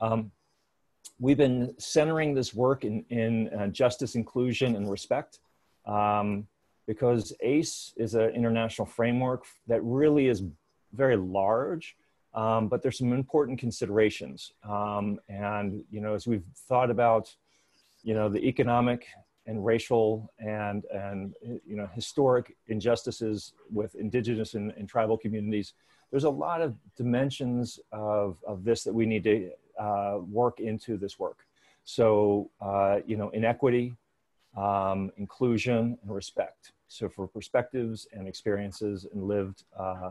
Um, we've been centering this work in, in uh, justice, inclusion, and respect um, because ACE is an international framework that really is very large, um, but there's some important considerations. Um, and, you know, as we've thought about, you know, the economic and racial and, and you know, historic injustices with indigenous and, and tribal communities, there's a lot of dimensions of, of this that we need to uh, work into this work. So, uh, you know, inequity, um, inclusion, and respect. So for perspectives and experiences and lived uh,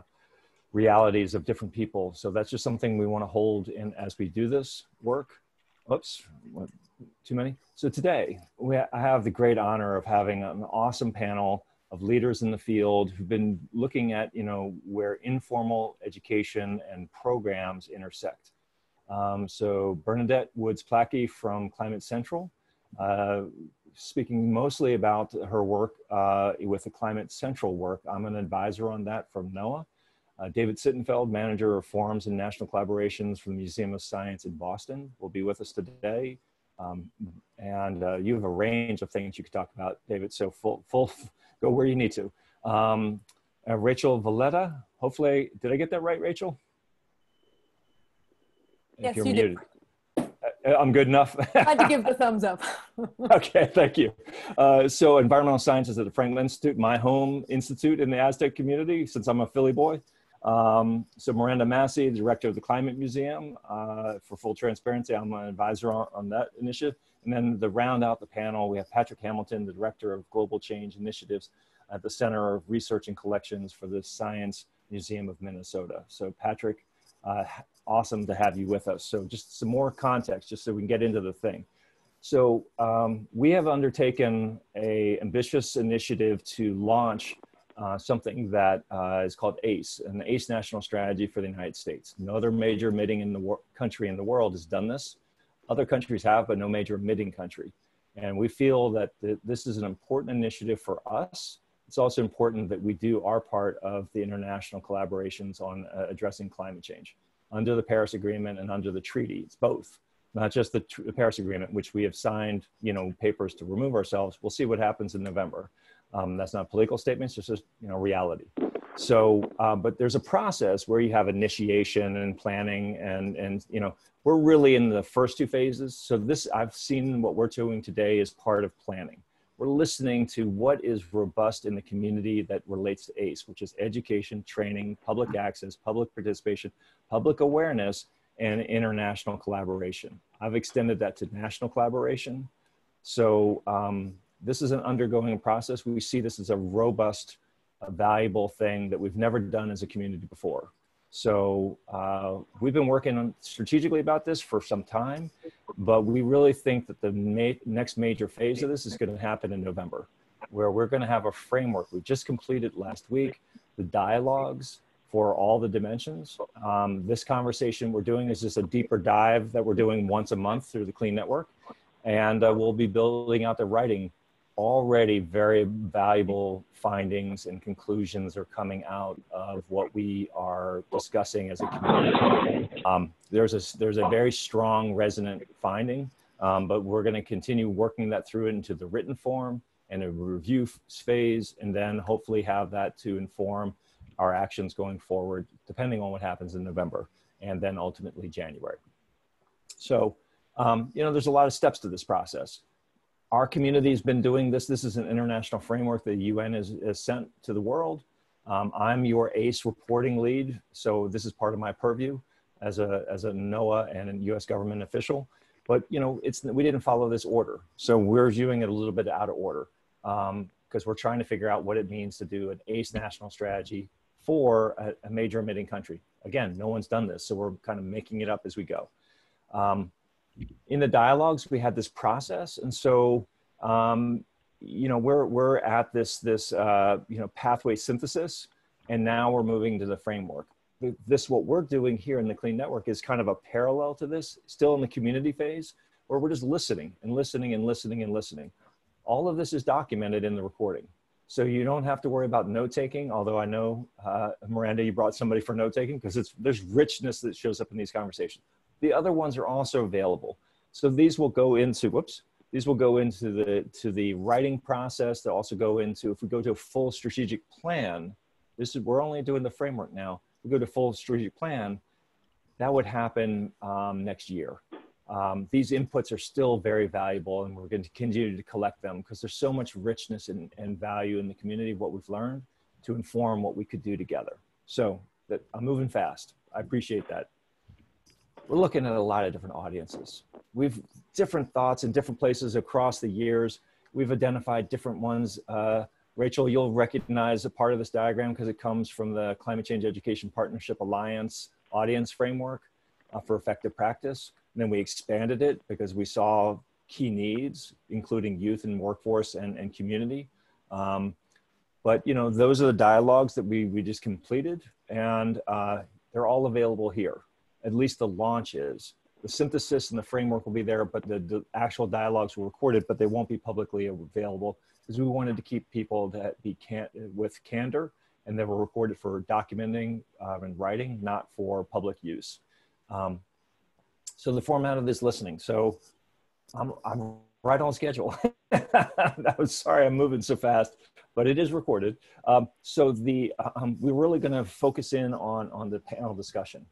realities of different people. So that's just something we want to hold in as we do this work. Oops, what, too many. So today we ha I have the great honor of having an awesome panel of leaders in the field who've been looking at, you know, where informal education and programs intersect. Um, so Bernadette Woods Placky from Climate Central, uh, speaking mostly about her work uh, with the Climate Central work. I'm an advisor on that from NOAA. Uh, David Sittenfeld, Manager of Forums and National Collaborations from the Museum of Science in Boston, will be with us today. Um, and uh, you have a range of things you could talk about, David, so full, full go where you need to. Um, uh, Rachel Valletta, hopefully, did I get that right, Rachel? Yes, you muted. did. Uh, I'm good enough. I had to give the thumbs up. okay, thank you. Uh, so, environmental sciences at the Franklin Institute, my home institute in the ASTC community, since I'm a Philly boy. Um, so, Miranda Massey, the director of the Climate Museum. Uh, for full transparency, I'm an advisor on, on that initiative. And then to round out the panel, we have Patrick Hamilton, the director of Global Change Initiatives at the Center of Research and Collections for the Science Museum of Minnesota. So, Patrick, uh, awesome to have you with us. So just some more context, just so we can get into the thing. So um, we have undertaken a ambitious initiative to launch uh, something that uh, is called ACE, an ACE national strategy for the United States. No other major emitting in the country in the world has done this. Other countries have, but no major emitting country. And we feel that th this is an important initiative for us. It's also important that we do our part of the international collaborations on uh, addressing climate change under the Paris Agreement and under the treaty. It's both, not just the, the, Paris Agreement, which we have signed, you know, papers to remove ourselves. We'll see what happens in November. Um, that's not political statements, it's just, you know, reality. So, uh, but there's a process where you have initiation and planning and, and, you know, we're really in the first two phases. So this, I've seen what we're doing today is part of planning we're listening to what is robust in the community that relates to ACE, which is education, training, public access, public participation, public awareness, and international collaboration. I've extended that to national collaboration. So um, this is an undergoing process. We see this as a robust, a valuable thing that we've never done as a community before. So uh, we've been working strategically about this for some time, but we really think that the ma next major phase of this is going to happen in November, where we're going to have a framework. We just completed last week the dialogues for all the dimensions. Um, this conversation we're doing is just a deeper dive that we're doing once a month through the Clean Network, and uh, we'll be building out the writing already very valuable findings and conclusions are coming out of what we are discussing as a community. Um, there's a there's a very strong resonant finding, um, but we're going to continue working that through into the written form and a review phase, and then hopefully have that to inform our actions going forward, depending on what happens in November and then ultimately January. So, um, you know, there's a lot of steps to this process our community has been doing this. This is an international framework the UN has, has sent to the world. Um, I'm your ACE reporting lead, so this is part of my purview as a as a NOAA and a U.S. government official. But you know, it's we didn't follow this order, so we're viewing it a little bit out of order because um, we're trying to figure out what it means to do an ACE national strategy for a, a, major emitting country. Again, no one's done this, so we're kind of making it up as we go. Um, in the dialogues, we had this process. And so, um, you know, we're, we're at this, this uh, you know, pathway synthesis, and now we're moving to the framework. This, what we're doing here in the Clean Network is kind of a parallel to this, still in the community phase, where we're just listening and listening and listening and listening. All of this is documented in the recording. So you don't have to worry about note taking, although I know, uh, Miranda, you brought somebody for note taking because it's, there's richness that shows up in these conversations The other ones are also available. So these will go into, whoops, these will go into the, to the writing process. They'll also go into, if we go to a full strategic plan, this is, we're only doing the framework now. If We go to full strategic plan, that would happen um, next year. Um, these inputs are still very valuable and we're going to continue to collect them because there's so much richness and, and value in the community of what we've learned to inform what we could do together. So that I'm moving fast. I appreciate that. We're looking at a lot of different audiences. We've different thoughts in different places across the years. We've identified different ones. Uh, Rachel, you'll recognize a part of this diagram because it comes from the Climate Change Education Partnership Alliance audience framework uh, for effective practice. And then we expanded it because we saw key needs, including youth and workforce and, and community. Um, but you know, those are the dialogues that we, we just completed and uh, they're all available here. At least the launch is. The synthesis and the framework will be there, but the, the actual dialogues were recorded, but they won't be publicly available because we wanted to keep people that be can with candor and they were recorded for documenting uh, and writing, not for public use. Um, so the format of this listening. So I'm, I'm right on schedule. I'm sorry I'm moving so fast, but it is recorded. Um, so the um, we're really going to focus in on on the panel discussion.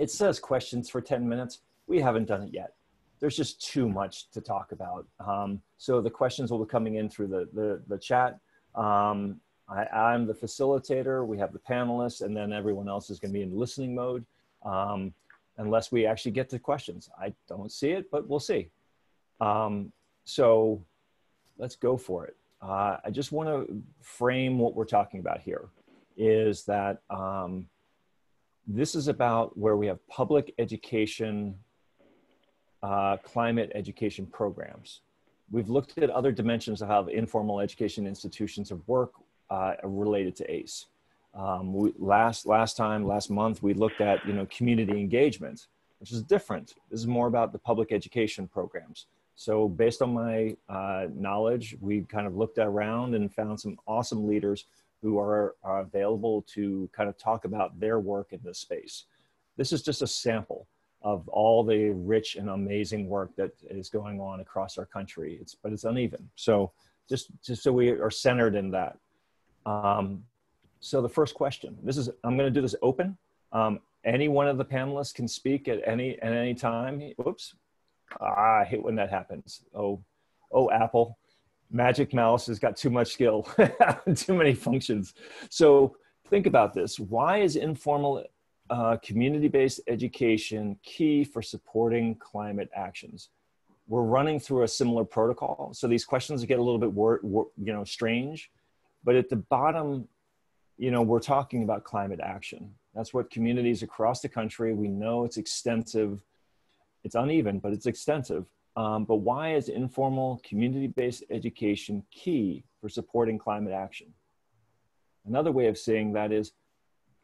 It says questions for 10 minutes. We haven't done it yet. There's just too much to talk about. Um, so the questions will be coming in through the the, the chat. Um, I, am the facilitator. We have the panelists, and then everyone else is going to be in listening mode, um, unless we actually get to questions. I don't see it, but we'll see. Um, so let's go for it. Uh, I just want to frame what we're talking about here is that um, this is about where we have public education, uh, climate education programs. We've looked at other dimensions of how informal education institutions have work uh, related to ACE. Um, we, last, last time, last month, we looked at, you know, community engagement, which is different. This is more about the public education programs. So based on my uh, knowledge, we kind of looked around and found some awesome leaders who are, are, available to kind of talk about their work in this space. This is just a sample of all the rich and amazing work that is going on across our country. It's, but it's uneven. So just, just so we are centered in that. Um, so the first question, this is, I'm gonna do this open. Um, any one of the panelists can speak at any, at any time. Whoops, Ah, I hate when that happens. Oh, oh, Apple, Magic Mouse has got too much skill, too many functions. So think about this. Why is informal uh, community-based education key for supporting climate actions? We're running through a similar protocol. So these questions get a little bit, wor- wor- you know, strange, but at the bottom, you know, we're talking about climate action. That's what communities across the country, we know it's extensive it's uneven, but it's extensive. Um, but why is informal community-based education key for supporting climate action? Another way of saying that is,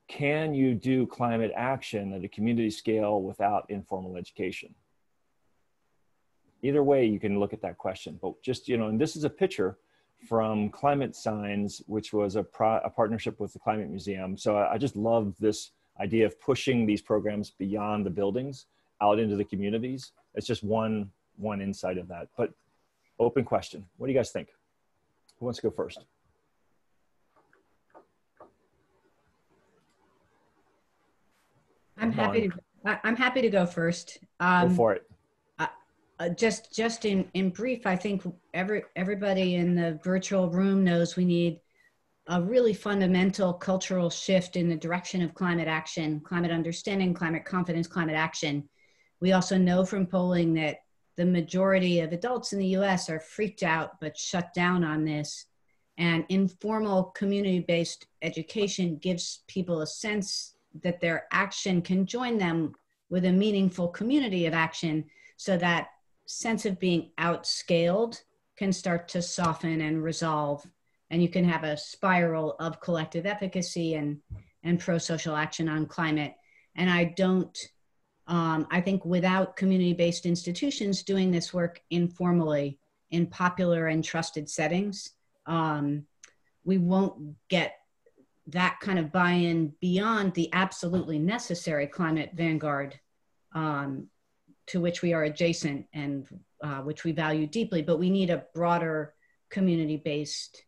can you do climate action at a community scale without informal education? Either way, you can look at that question, but just, you know, and this is a picture from Climate Signs, which was a, a partnership with the Climate Museum. So I, I just love this idea of pushing these programs beyond the buildings out into the communities. It's just one one insight of that. But open question. What do you guys think? Who wants to go first? I'm happy to. I'm happy to go first. Um, go for it. Uh, just just in in brief, I think every everybody in the virtual room knows we need a really fundamental cultural shift in the direction of climate action, climate understanding, climate confidence, climate action. We also know from polling that the majority of adults in the US are freaked out but shut down on this. And informal community based education gives people a sense that their action can join them with a meaningful community of action so that sense of being outscaled can start to soften and resolve and you can have a spiral of collective efficacy and and pro-social action on climate and i don't um, I think without community based institutions doing this work informally in popular and trusted settings, um, we won't get that kind of buy in beyond the absolutely necessary climate vanguard um, to which we are adjacent and uh, which we value deeply, but we need a broader community based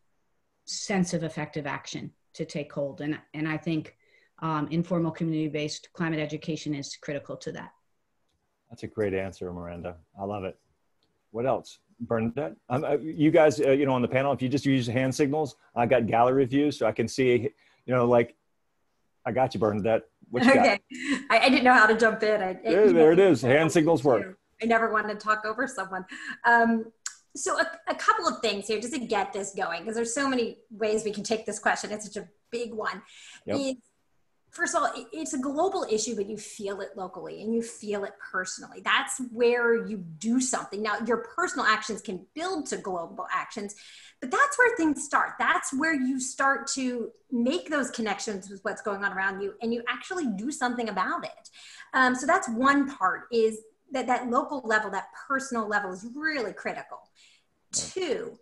sense of effective action to take hold. And, and I think um, informal community based climate education is critical to that. That's a great answer, Miranda. I love it. What else? Bernadette? Um, uh, you guys, uh, you know, on the panel, if you just use hand signals, I got gallery view so I can see, you know, like, I got you, Bernadette. What you okay. I, I, didn't know how to jump in. I, there, there it is. Hand signals work. I never wanted to talk over someone. Um, so a, a, couple of things here just to get this going because there's so many ways we can take this question it's such a big one yep first of all, it's a global issue, but you feel it locally and you feel it personally. That's where you do something. Now, your personal actions can build to global actions, but that's where things start. That's where you start to make those connections with what's going on around you and you actually do something about it. Um, so that's one part is that that local level, that personal level is really critical. Two,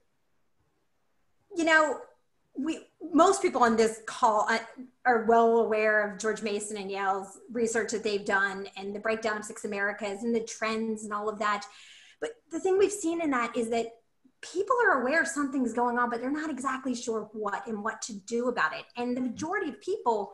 you know, we most people on this call uh, are well aware of George Mason and Yale's research that they've done and the breakdown of six Americas and the trends and all of that. But the thing we've seen in that is that people are aware something's going on, but they're not exactly sure what and what to do about it. And the majority of people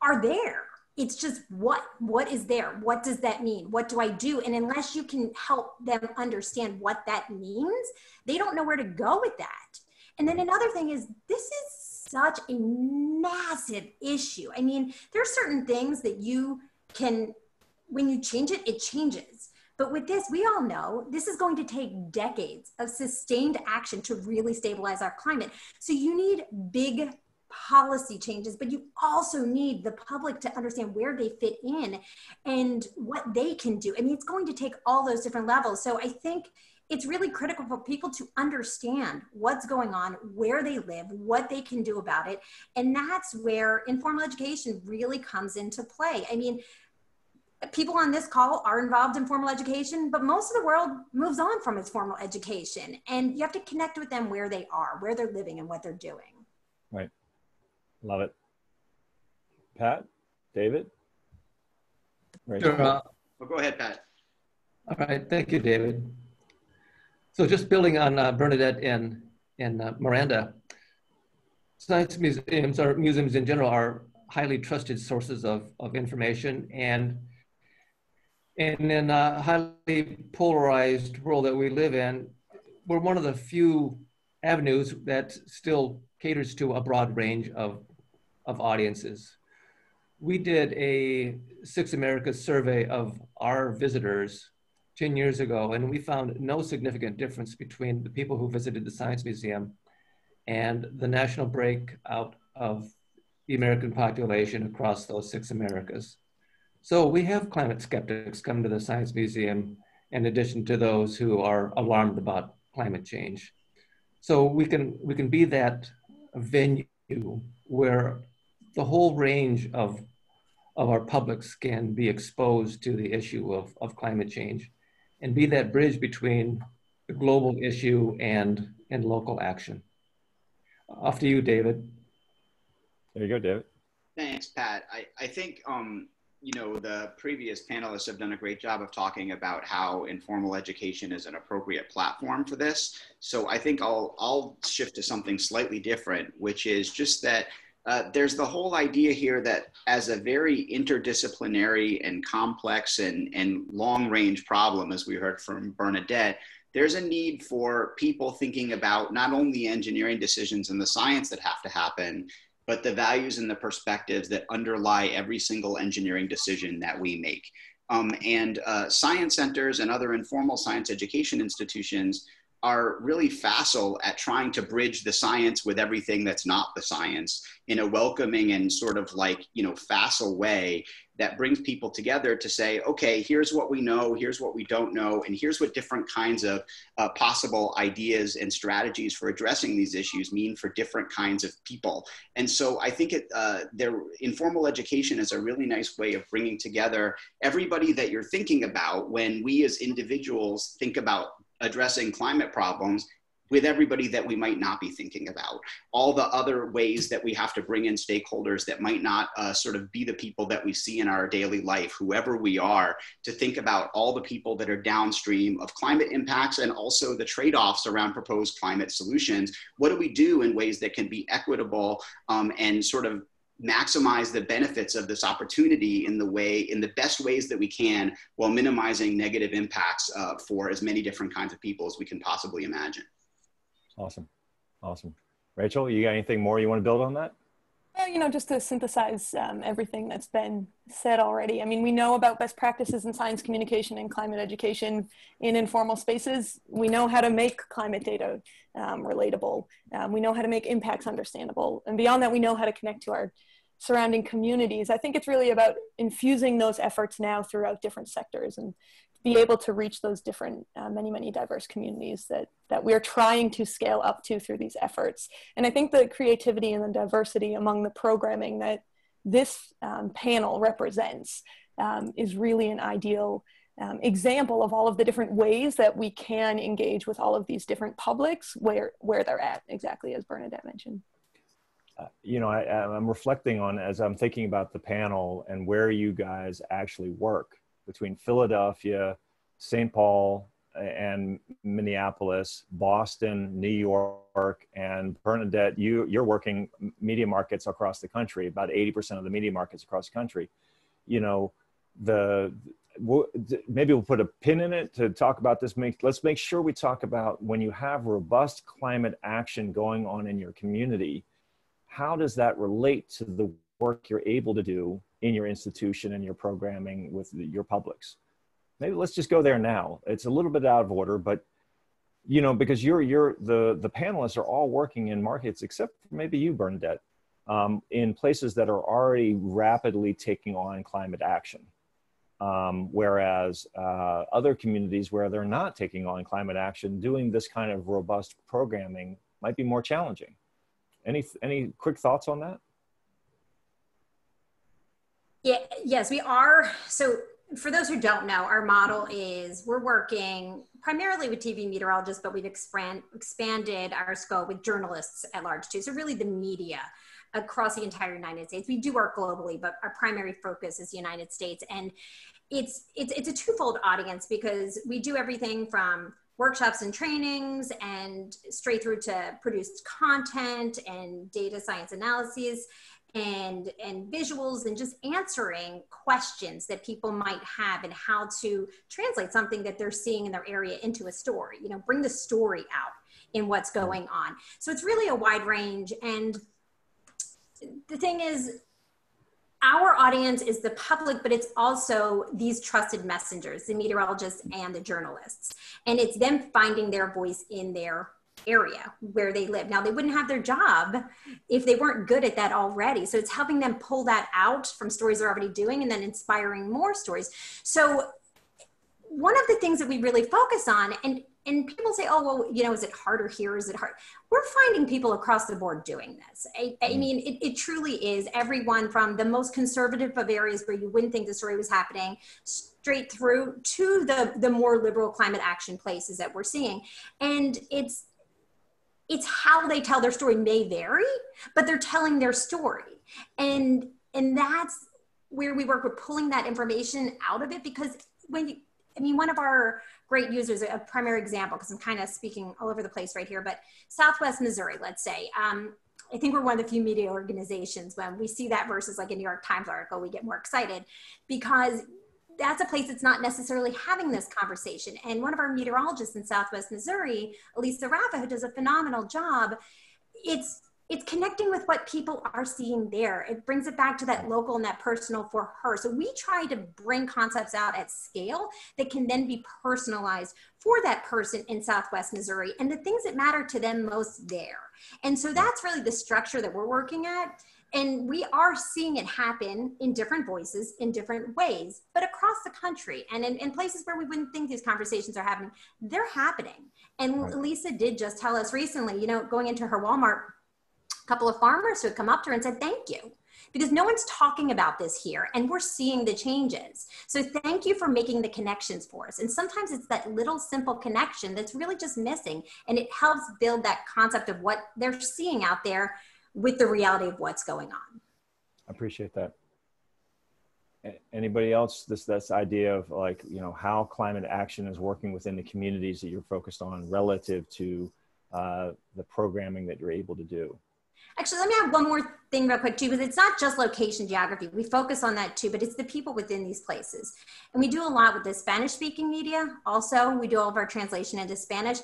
are there. It's just what what is there? What does that mean? What do I do? And unless you can help them understand what that means, they don't know where to go with that. And then another thing is this is such a massive issue. I mean, there are certain things that you can, when you change it, it changes. But with this, we all know this is going to take decades of sustained action to really stabilize our climate. So you need big policy changes, but you also need the public to understand where they fit in and what they can do. I mean, it's going to take all those different levels. So I think it's really critical for people to understand what's going on, where they live, what they can do about it. And that's where informal education really comes into play. I mean, people on this call are involved in formal education, but most of the world moves on from its formal education. And you have to connect with them where they are, where they're living, and what they're doing. Right. Love it. Pat, David? Right. Sure. Uh, well, go ahead, Pat. All right. Thank you, David. So just building on uh, Bernadette and, and uh, Miranda, science museums or museums in general are highly trusted sources of, of information and and in a highly polarized world that we live in, we're one of the few avenues that still caters to a broad range of, of audiences. We did a Six Americas survey of our visitors 10 years ago, and we found no significant difference between the people who visited the Science Museum and the national breakout of the American population across those six Americas. So we have climate skeptics come to the Science Museum in addition to those who are alarmed about climate change. So we can, we can be that venue where the whole range of, of our publics can be exposed to the issue of, of climate change and be that bridge between the global issue and, and local action. Off to you, David. There you go, David. Thanks, Pat. I, I think, um, you know, the previous panelists have done a great job of talking about how informal education is an appropriate platform for this. So I think I'll, I'll shift to something slightly different, which is just that uh, there's the whole idea here that as a very interdisciplinary and complex and, and long range problem, as we heard from Bernadette, there's a need for people thinking about not only engineering decisions and the science that have to happen, but the values and the perspectives that underlie every single engineering decision that we make. Um, and uh, science centers and other informal science education institutions are really facile at trying to bridge the science with everything that's not the science in a welcoming and sort of like you know facile way that brings people together to say okay here's what we know here's what we don't know and here's what different kinds of uh, possible ideas and strategies for addressing these issues mean for different kinds of people. And so i think it uh, their informal education is a really nice way of bringing together everybody that you're thinking about when we as individuals think about addressing climate problems with everybody that we might not be thinking about, all the other ways that we have to bring in stakeholders that might not uh, sort of be the people that we see in our daily life, whoever we are, to think about all the people that are downstream of climate impacts and also the trade offs around proposed climate solutions. What do we do in ways that can be equitable um, and sort of maximize the benefits of this opportunity in the way in the best ways that we can while minimizing negative impacts uh, for as many different kinds of people as we can possibly imagine Awesome. Awesome. Rachel, you got anything more you want to build on that? Well, you know, just to synthesize um, everything that's been said already. I mean, we know about best practices in science communication and climate education in informal spaces. We know how to make climate data um, relatable. Um, we know how to make impacts understandable. And beyond that, we know how to connect to our surrounding communities. I think it's really about infusing those efforts now throughout different sectors and be able to reach those different, uh, many, many diverse communities that, that we're trying to scale up to through these efforts. And I think the creativity and the diversity among the programming that this um, panel represents um, is really an ideal um, example of all of the different ways that we can engage with all of these different publics where, where they're at, exactly as Bernadette mentioned. Uh, you know, I, I'm reflecting on as I'm thinking about the panel and where you guys actually work between Philadelphia, St. Paul, and Minneapolis, Boston, New York, and Bernadette, you, you're working media markets across the country, about 80% of the media markets across the country. You know, the, maybe we'll put a pin in it to talk about this. Make, let's make sure we talk about when you have robust climate action going on in your community, how does that relate to the work you're able to do in your institution and your programming with the, your publics. Maybe let's just go there now. It's a little bit out of order, but you know, because you're you're the the panelists are all working in markets, except maybe you, Bernadette, um, in places that are already rapidly taking on climate action. Um, whereas uh, other communities where they're not taking on climate action, doing this kind of robust programming might be more challenging. Any any quick thoughts on that? Yeah, yes, we are. So for those who don't know, our model is we're working primarily with TV meteorologists, but we've expand, expanded our scope with journalists at large too. So really the media across the entire United States. We do work globally, but our primary focus is the United States. And it's, it's, it's a twofold audience because we do everything from workshops and trainings and straight through to produced content and data science analyses and and visuals and just answering questions that people might have and how to translate something that they're seeing in their area into a story you know bring the story out in what's mm-hmm. going on. So it's really a wide range. And the thing is our audience is the public, but it's also these trusted messengers, the meteorologists and the journalists. And it's them finding their voice in their area where they live. Now, they wouldn't have their job if they weren't good at that already. So it's helping them pull that out from stories they're already doing and then inspiring more stories. So one of the things that we really focus on and and people say oh well you know is it harder here is it hard we're finding people across the board doing this i, I mm. mean it, it truly is everyone from the most conservative of areas where you wouldn't think the story was happening straight through to the the more liberal climate action places that we're seeing and it's it's how they tell their story may vary, but they're telling their story. And and that's where we work with pulling that information out of it because when you I mean, one of our great users, a primary example, because I'm kind of speaking all over the place right here, but Southwest Missouri, let's say, um, I think we're one of the few media organizations when we see that versus like a New York Times article, we get more excited because that's a place that's not necessarily having this conversation. And one of our meteorologists in Southwest Missouri, Elisa Raffa, who does a phenomenal job, it's it's connecting with what people are seeing there. It brings it back to that local and that personal for her. So we try to bring concepts out at scale that can then be personalized for that person in Southwest Missouri and the things that matter to them most there. And so that's really the structure that we're working at. And we are seeing it happen in different voices in different ways, but across the country and in, in places where we wouldn't think these conversations are happening, they're happening. And right. Lisa did just tell us recently, you know, going into her Walmart, a couple of farmers who had come up to her and said, Thank you. because no one's talking about this here and we're seeing the changes. So thank you for making the connections for us. And sometimes it's that little simple connection that's really just missing and it helps build that concept of what they're seeing out there with the reality of what's going on. I appreciate that. Anybody else? This this idea of like you know how climate action is working within the communities that you're focused on relative to uh, the programming that you're able to do. Actually, let me add one more thing real quick too, because it's not just location geography. We focus on that too, but it's the people within these places. And we do a lot with the Spanish speaking media. Also, we do all of our translation into Spanish.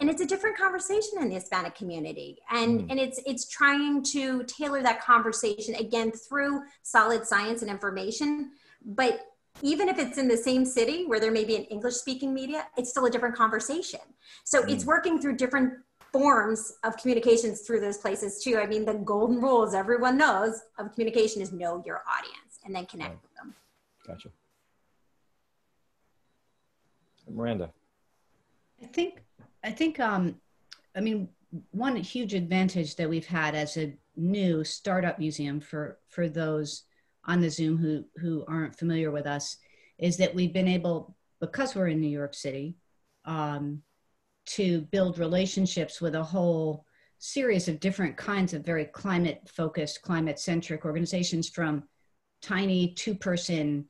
And it's a different conversation in the Hispanic community. And, mm. and it's, it's trying to tailor that conversation again through solid science and information. But even if it's in the same city where there may be an English speaking media, it's still a different conversation. So mm. it's working through different forms of communications through those places too. I mean, the golden rules everyone knows of communication is know your audience and then connect right. with them. Gotcha. Miranda. I think, I think, um, I mean, one huge advantage that we've had as a new startup museum for, for those on the Zoom who, who aren't familiar with us is that we've been able, because we're in New York City, um, to build relationships with a whole series of different kinds of very climate focused, climate centric organizations from tiny two person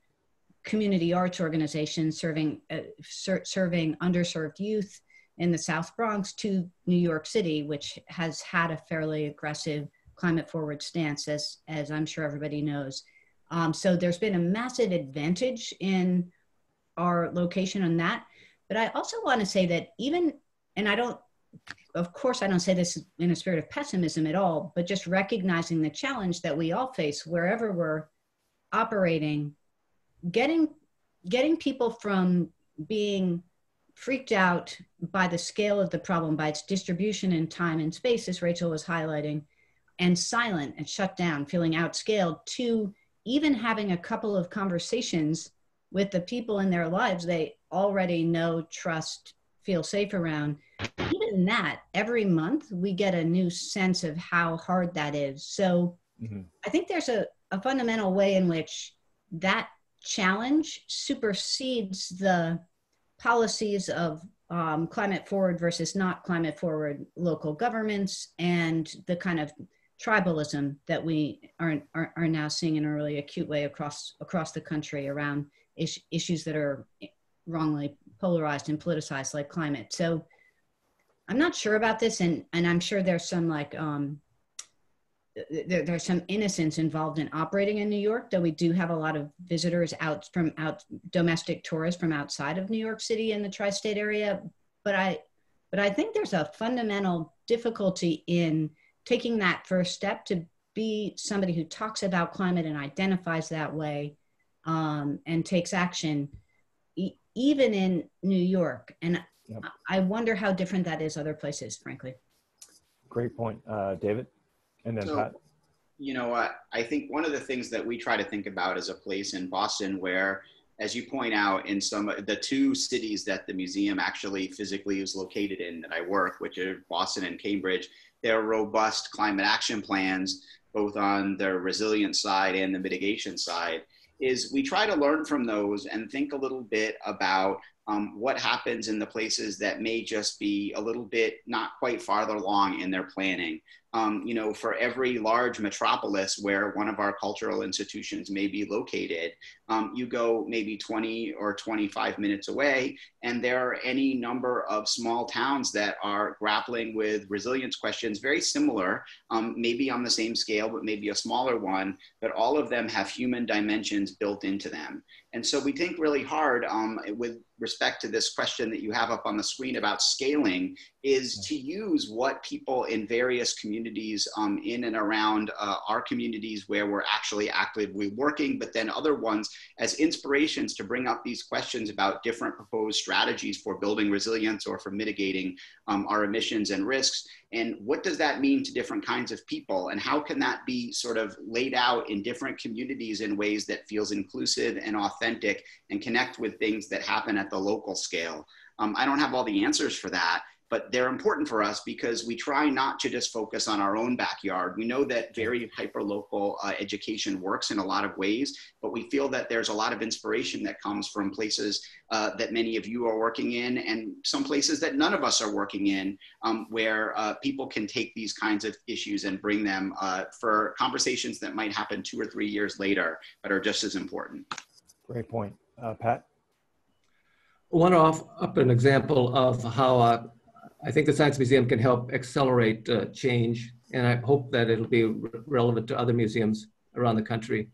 community arts organizations serving, uh, ser- serving underserved youth in the South Bronx to New York City, which has had a fairly aggressive climate forward stance, as, as I'm sure everybody knows. Um, so there's been a massive advantage in our location on that. But I also want to say that even and I don't, of course, I don't say this in a spirit of pessimism at all, but just recognizing the challenge that we all face wherever we're operating, getting getting people from being freaked out by the scale of the problem, by its distribution in time and space, as Rachel was highlighting, and silent and shut down, feeling outscaled, to even having a couple of conversations with the people in their lives they already know, trust, feel safe around even that every month we get a new sense of how hard that is so mm-hmm. i think there's a, a fundamental way in which that challenge supersedes the policies of um, climate forward versus not climate forward local governments and the kind of tribalism that we are, are, are now seeing in a really acute way across across the country around is, issues that are wrongly polarized and politicized like climate. So I'm not sure about this, and and I'm sure there's some like um, there, there's some innocence involved in operating in New York, though we do have a lot of visitors out from out domestic tourists from outside of New York City in the tri-state area. But I but I think there's a fundamental difficulty in taking that first step to be somebody who talks about climate and identifies that way um, and takes action even in New York. And yep. I wonder how different that is other places, frankly. Great point, uh, David. And then so, Pat. You know, uh, I think one of the things that we try to think about is a place in Boston where, as you point out, in some the two cities that the museum actually physically is located in that I work, which are Boston and Cambridge, there are robust climate action plans, both on the resilience side and the mitigation side is we try to learn from those and think a little bit about um, what happens in the places that may just be a little bit not quite farther along in their planning. Um, you know, for every large metropolis where one of our cultural institutions may be located, um, you go maybe 20 or 25 minutes away, and there are any number of small towns that are grappling with resilience questions very similar, um, maybe on the same scale, but maybe a smaller one, but all of them have human dimensions built into them. And so we think really hard um, with respect to this question that you have up on the screen about scaling is to use what people in various communities um, in and around uh, our communities where we're actually actively working, but then other ones as inspirations to bring up these questions about different proposed strategies for building resilience or for mitigating um, our emissions and risks. And what does that mean to different kinds of people? And how can that be sort of laid out in different communities in ways that feels inclusive and authentic and connect with things that happen at the local scale? Um, i don't have all the answers for that but they're important for us because we try not to just focus on our own backyard. We know that very hyperlocal uh, education works in a lot of ways, but we feel that there's a lot of inspiration that comes from places uh, that many of you are working in and some places that none of us are working in um, where uh, people can take these kinds of issues and bring them uh, for conversations that might happen two or three years later, but are just as important. Great point. Uh, Pat? I want to offer up an example of how uh, I think the Science Museum can help accelerate uh, change, and I hope that it'll be re relevant to other museums around the country.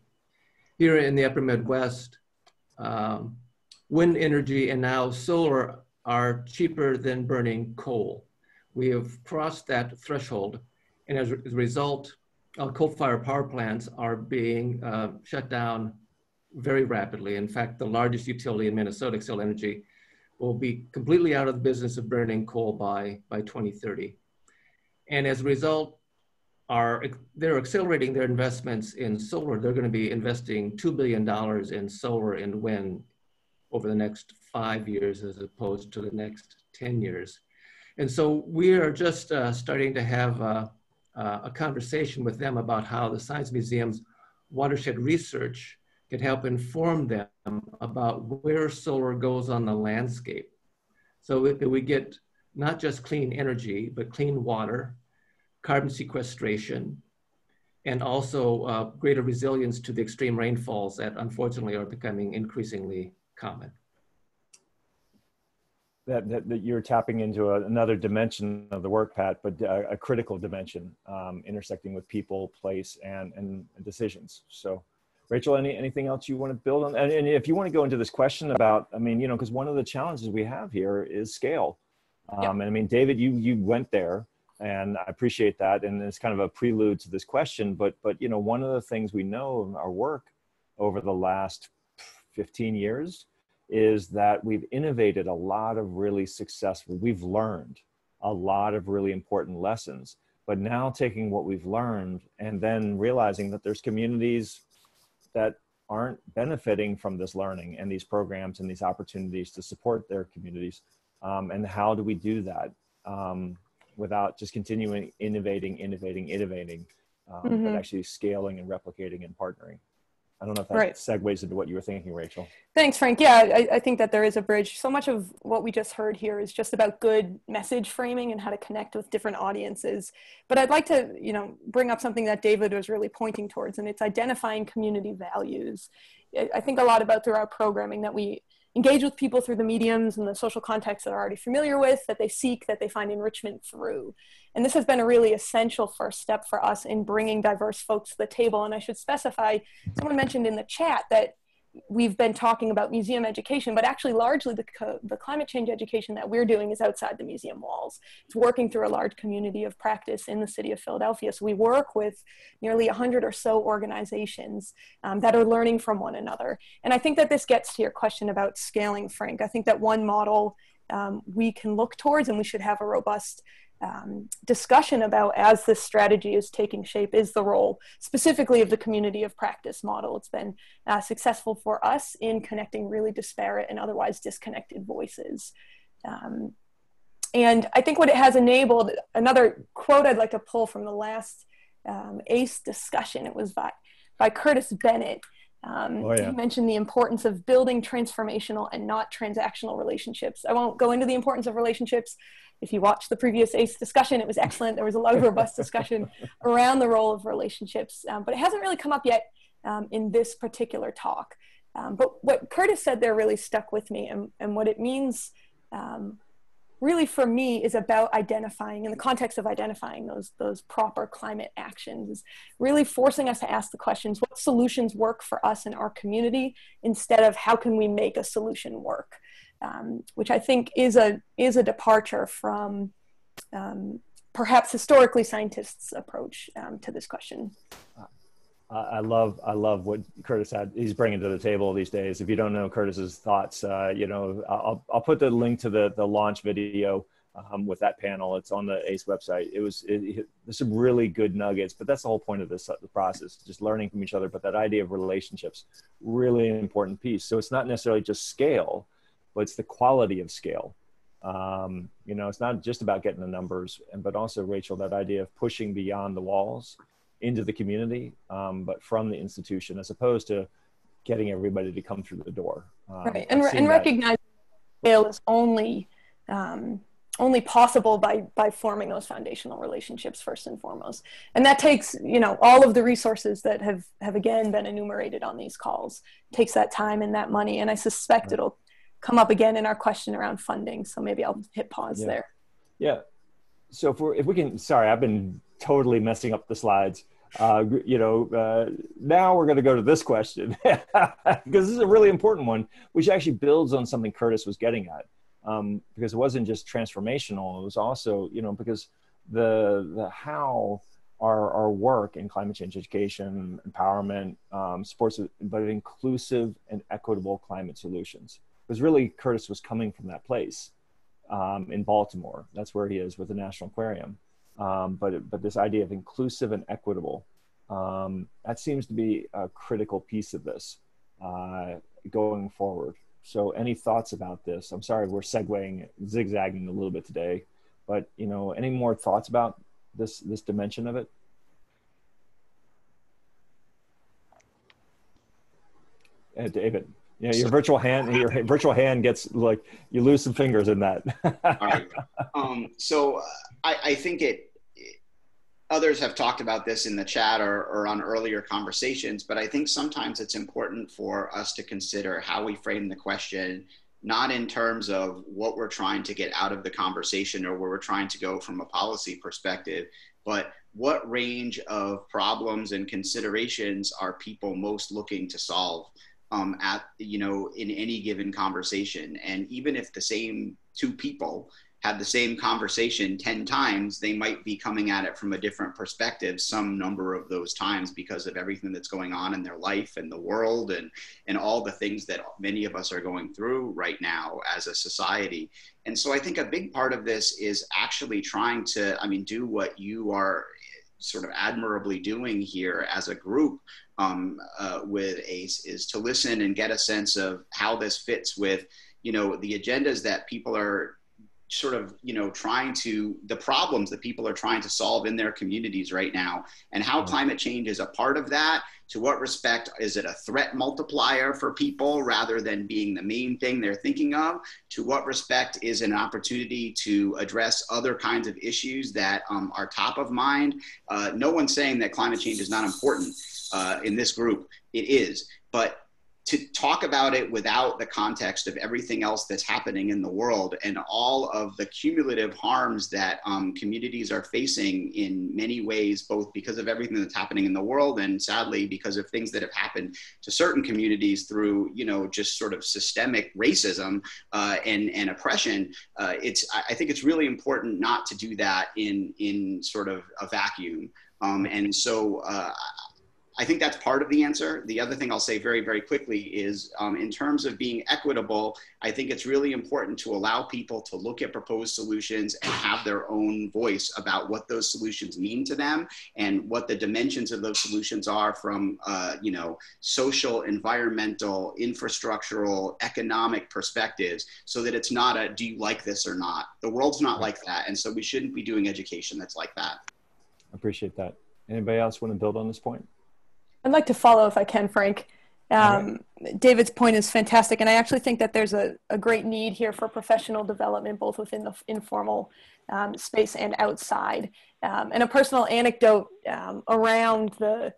Here in the upper Midwest, um, wind energy and now solar are cheaper than burning coal. We have crossed that threshold, and as a result, uh, coal-fired power plants are being uh, shut down very rapidly. In fact, the largest utility in Minnesota, Xcel Energy, will be completely out of the business of burning coal by, by 2030. And as a result, are, they're accelerating their investments in solar. They're going to be investing $2 billion in solar and wind over the next five years as opposed to the next 10 years. And so we are just uh, starting to have uh, uh, a conversation with them about how the Science Museum's watershed research can help inform them about where solar goes on the landscape. So that we get not just clean energy, but clean water, carbon sequestration, and also uh, greater resilience to the extreme rainfalls that unfortunately are becoming increasingly common. That, that, that you're tapping into a, another dimension of the work, Pat, but a, a critical dimension, um, intersecting with people, place, and, and decisions. So Rachel, any, anything else you want to build on? And, and if you want to go into this question about, I mean, you know, because one of the challenges we have here is scale. Um, yep. And I mean, David, you you went there, and I appreciate that. And it's kind of a prelude to this question. But but you know, one of the things we know in our work over the last 15 years is that we've innovated a lot of really successful. We've learned a lot of really important lessons. But now taking what we've learned and then realizing that there's communities that aren't benefiting from this learning and these programs and these opportunities to support their communities. Um, and how do we do that um, without just continuing innovating, innovating, innovating, um, mm-hmm. but actually scaling and replicating and partnering? I don't know if that right. segues into what you were thinking, Rachel. Thanks, Frank. Yeah, I, I, think that there is a bridge. So much of what we just heard here is just about good message framing and how to connect with different audiences. But I'd like to, you know, bring up something that David was really pointing towards, and it's identifying community values. I think a lot about through our programming that we engage with people through the mediums and the social context that are already familiar with, that they seek, that they find enrichment through. And this has been a really essential first step for us in bringing diverse folks to the table. And I should specify, someone mentioned in the chat that we've been talking about museum education, but actually largely the, the climate change education that we're doing is outside the museum walls. It's working through a large community of practice in the city of Philadelphia. So we work with nearly 100 or so organizations um, that are learning from one another. And I think that this gets to your question about scaling, Frank. I think that one model um, we can look towards and we should have a robust um, discussion about as this strategy is taking shape is the role specifically of the community of practice model. It's been uh, successful for us in connecting really disparate and otherwise disconnected voices. Um, and I think what it has enabled, another quote I'd like to pull from the last um, ACE discussion, it was by, by Curtis Bennett. Um, oh, yeah. He mentioned the importance of building transformational and not transactional relationships. I won't go into the importance of relationships if you watched the previous ACE discussion, it was excellent. There was a lot of robust discussion around the role of relationships, um, but it hasn't really come up yet um, in this particular talk. Um, but what Curtis said there really stuck with me, and, and what it means um, really for me is about identifying in the context of identifying those those proper climate actions is really forcing us to ask the questions what solutions work for us in our community instead of how can we make a solution work um, which I think is a is a departure from um, perhaps historically scientists' approach um, to this question. I love I love what Curtis had. He's bringing to the table these days. If you don't know Curtis's thoughts, uh, you know I'll I'll put the link to the the launch video um, with that panel. It's on the ACE website. It was it, it, there's some really good nuggets, but that's the whole point of this the process, just learning from each other. But that idea of relationships, really important piece. So it's not necessarily just scale, but it's the quality of scale. Um, you know, it's not just about getting the numbers, and but also, Rachel, that idea of pushing beyond the walls into the community, um, but from the institution, as opposed to getting everybody to come through the door. Um, right, and, and recognize scale is only um, only possible by by forming those foundational relationships first and foremost and that takes you know all of the resources that have have again been enumerated on these calls takes that time and that money and i suspect right. it'll come up again in our question around funding so maybe i'll hit pause yeah. there yeah so if, we if we can sorry i've been totally messing up the slides uh, you know, uh, now we're going to go to this question because this is a really important one, which actually builds on something Curtis was getting at um, because it wasn't just transformational. It was also, you know, because the the how our our work in climate change education, empowerment, um, sports, but inclusive and equitable climate solutions. Because really, Curtis was coming from that place um, in Baltimore. That's where he is with the National Aquarium. Um, but but this idea of inclusive and equitable um, that seems to be a critical piece of this uh, going forward. So, any thoughts about this? I'm sorry, we're segueing, zigzagging a little bit today, but you know, any more thoughts about this this dimension of it? Uh, David, yeah, your virtual hand, your virtual hand gets like you lose some fingers in that. All right. Um, so I, I think it others have talked about this in the chat or, or, on earlier conversations, but I think sometimes it's important for us to consider how we frame the question, not in terms of what we're trying to get out of the conversation or where we're trying to go from a policy perspective, but what range of problems and considerations are people most looking to solve um, at, you know, in any given conversation. And even if the same two people had the same conversation 10 times, they might be coming at it from a different perspective some number of those times because of everything that's going on in their life and the world and, and all the things that many of us are going through right now as a society. And so I think a big part of this is actually trying to, I mean, do what you are sort of admirably doing here as a group um, uh, with ACE is to listen and get a sense of how this fits with, you know, the agendas that people are sort of you know trying to the problems that people are trying to solve in their communities right now and how mm-hmm. climate change is a part of that. To what respect is it a threat multiplier for people rather than being the main thing they're thinking of? To what respect is an opportunity to address other kinds of issues that um, are top of mind? Uh, no one's saying that climate change is not important uh, in this group. It is. But to talk about it without the context of everything else that's happening in the world and all of the cumulative harms that um, communities are facing in many ways, both because of everything that's happening in the world and sadly because of things that have happened to certain communities through, you know, just sort of systemic racism uh, and, and oppression. Uh, it's, I think it's really important not to do that in, in sort of a vacuum. Um, and so uh, I think that's part of the answer. The other thing I'll say very, very quickly is um, in terms of being equitable, I think it's really important to allow people to look at proposed solutions and have their own voice about what those solutions mean to them and what the dimensions of those solutions are from, uh, you know, social, environmental, infrastructural, economic perspectives so that it's not a, do you like this or not? The world's not like that. And so we shouldn't be doing education that's like that. I appreciate that. Anybody else want to build on this point? I'd like to follow if I can, Frank. Um, right. David's point is fantastic, and I actually think that there's a, a great need here for professional development, both within the informal um, space and outside. Um, and a personal anecdote um, around the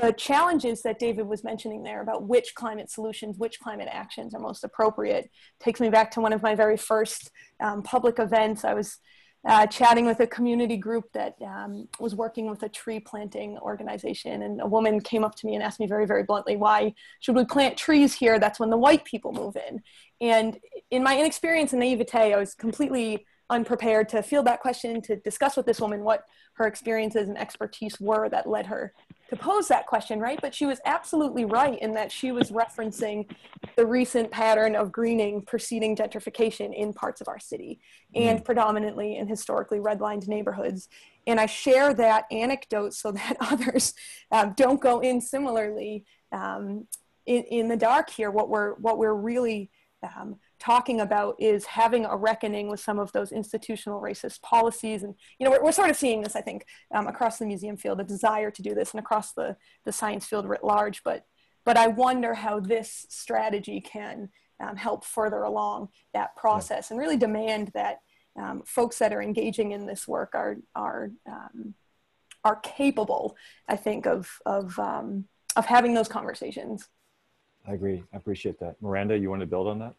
the challenges that David was mentioning there about which climate solutions, which climate actions are most appropriate, takes me back to one of my very first um, public events. I was uh, chatting with a community group that um, was working with a tree planting organization. And a woman came up to me and asked me very, very bluntly, why should we plant trees here? That's when the white people move in. And in my inexperience and naivete, I was completely unprepared to field that question, to discuss with this woman what her experiences and expertise were that led her to pose that question, right? But she was absolutely right in that she was referencing the recent pattern of greening preceding gentrification in parts of our city and mm. predominantly in historically redlined neighborhoods. And I share that anecdote so that others um, don't go in similarly um, in, in the dark here. What we're, what we're really um, talking about is having a reckoning with some of those institutional racist policies. And, you know, we're, we're sort of seeing this, I think, um, across the museum field, a desire to do this and across the, the science field writ large. But, but I wonder how this strategy can um, help further along that process and really demand that um, folks that are engaging in this work are, are, um, are capable, I think, of, of, um, of having those conversations. I agree. I appreciate that. Miranda, you want to build on that?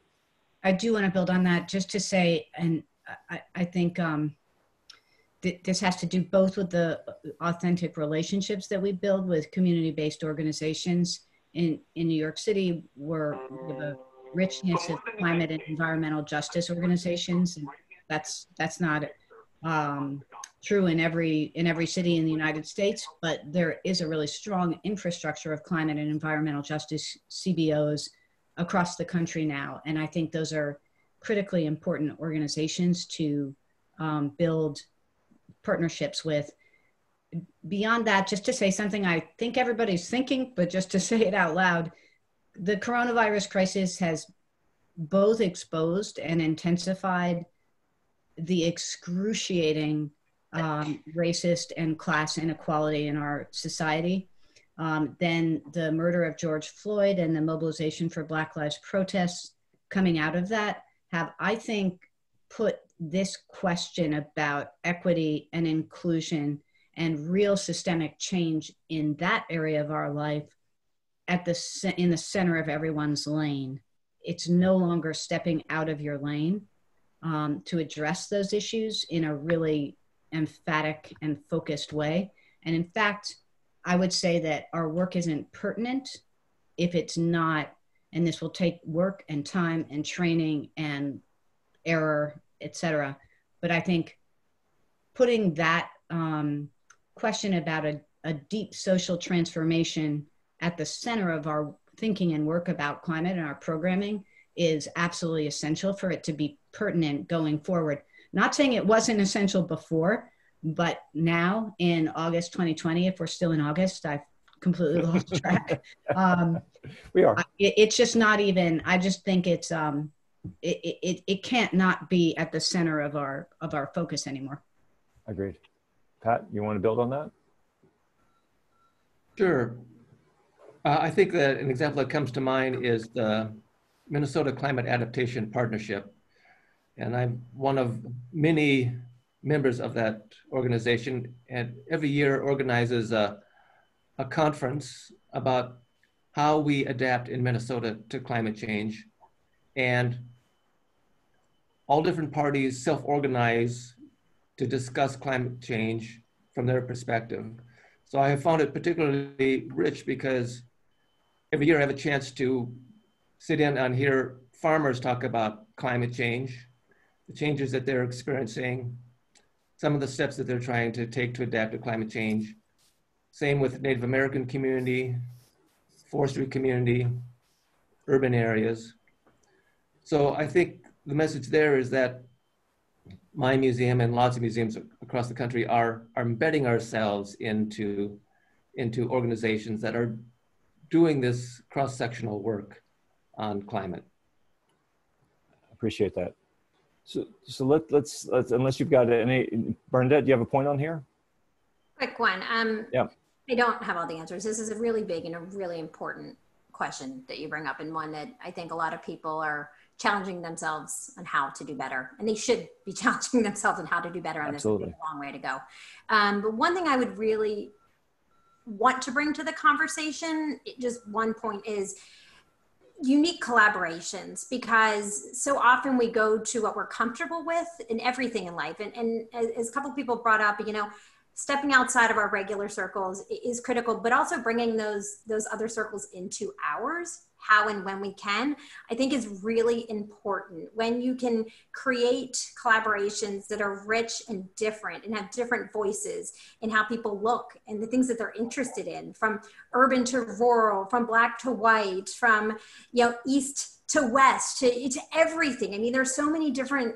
I do want to build on that just to say, and I, I think um, th this has to do both with the authentic relationships that we build with community-based organizations in, in New York City, where the richness of climate and environmental justice organizations. And that's that's not um, true in every in every city in the United States, but there is a really strong infrastructure of climate and environmental justice CBOs across the country now. And I think those are critically important organizations to um, build partnerships with. Beyond that, just to say something I think everybody's thinking, but just to say it out loud, the coronavirus crisis has both exposed and intensified the excruciating um, racist and class inequality in our society. Um, then the murder of George Floyd and the mobilization for Black Lives protests coming out of that have, I think, put this question about equity and inclusion and real systemic change in that area of our life at the in the center of everyone's lane. It's no longer stepping out of your lane um, to address those issues in a really emphatic and focused way. And in fact, I would say that our work isn't pertinent if it's not, and this will take work and time and training and error, etc. But I think putting that um, question about a, a deep social transformation at the center of our thinking and work about climate and our programming is absolutely essential for it to be pertinent going forward. Not saying it wasn't essential before, but now in August 2020, if we're still in August, I've completely lost track. Um, we are. It, it's just not even. I just think it's um, it, it it can't not be at the center of our of our focus anymore. Agreed. Pat, you want to build on that? Sure. Uh, I think that an example that comes to mind is the Minnesota Climate Adaptation Partnership. And I'm one of many members of that organization and every year organizes a, a conference about how we adapt in Minnesota to climate change. And all different parties self-organize to discuss climate change from their perspective. So I have found it particularly rich because every year I have a chance to sit in and hear farmers talk about climate change, the changes that they're experiencing, some of the steps that they're trying to take to adapt to climate change. Same with Native American community, forestry community, urban areas. So I think the message there is that my museum and lots of museums across the country are, are embedding ourselves into, into organizations that are doing this cross-sectional work on climate. Appreciate that. So, so let, let's, let's, unless you've got any, Bernadette, do you have a point on here? Quick one. Um, yeah. I don't have all the answers. This is a really big and a really important question that you bring up and one that I think a lot of people are challenging themselves on how to do better. And they should be challenging themselves on how to do better on Absolutely. this. a long way to go. Um, but one thing I would really want to bring to the conversation, just one point is unique collaborations because so often we go to what we're comfortable with in everything in life. And, and as, a couple people brought up, you know, stepping outside of our regular circles is critical, but also bringing those those other circles into ours how and when we can, I think is really important. When you can create collaborations that are rich and different and have different voices in how people look and the things that they're interested in, from urban to rural, from black to white, from you know east to west to, to everything. I mean, there's so many different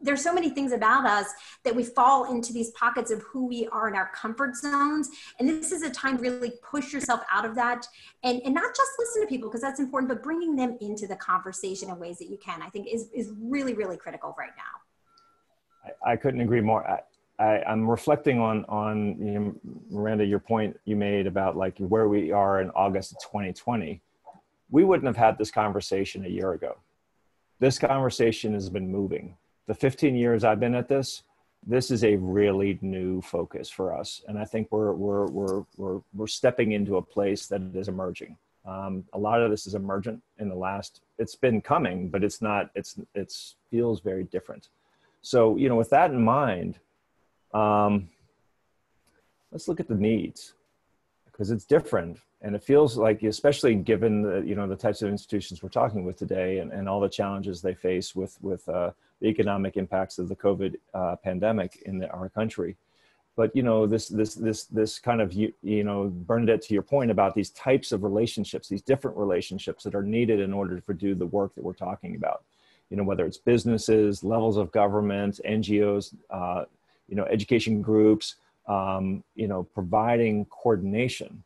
there's so many things about us that we fall into these pockets of who we are in our comfort zones and this is a time to really push yourself out of that and, and not just listen to people because that's important but bringing them into the conversation in ways that you can i think is, is really really critical right now i, I couldn't agree more I, I, am reflecting on on you know, Miranda, your point you made about like where we are in August of 2020. We wouldn't have had this conversation a year ago. This conversation has been moving the 15 years I've been at this, this is a really new focus for us. And I think we're, we're, we're, we're, we're stepping into a place that is emerging. Um, a lot of this is emergent in the last, it's been coming, but it's not, it's, it's feels very different. So, you know, with that in mind, um, let's look at the needs because it's different and it feels like especially given the you know the types of institutions we're talking with today and, and all the challenges they face with with uh, the economic impacts of the covid uh, pandemic in the, our country. But you know this this this this kind of you, you know bernadette to your point about these types of relationships these different relationships that are needed in order to do the work that we're talking about. You know whether it's businesses levels of government ngos uh, you know education groups um, you know providing coordination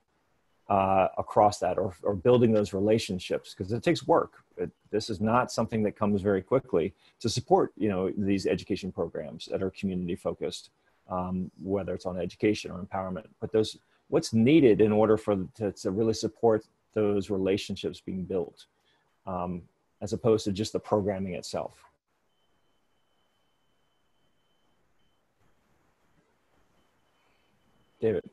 uh, across that or, or building those relationships because it takes work. It, this is not something that comes very quickly to support you know these education programs that are community focused um, whether it's on education or empowerment. But those what's needed in order for to, to really support those relationships being built um, as opposed to just the programming itself? David